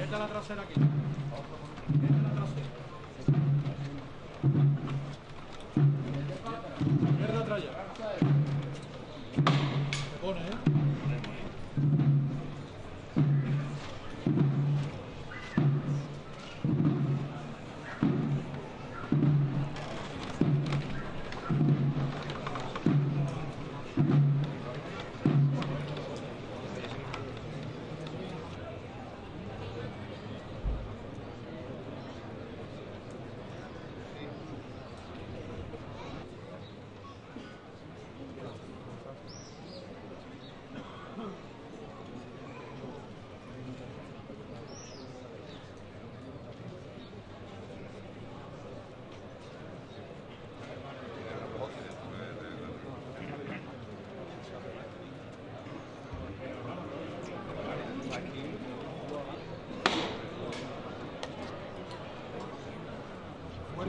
Esta es la ya.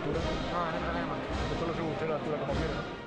altura. No, no hay problema. Esto lo sube usted la altura como quiera.